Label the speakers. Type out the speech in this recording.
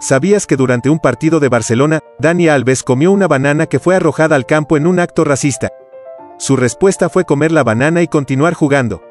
Speaker 1: ¿Sabías que durante un partido de Barcelona, Dani Alves comió una banana que fue arrojada al campo en un acto racista? Su respuesta fue comer la banana y continuar jugando.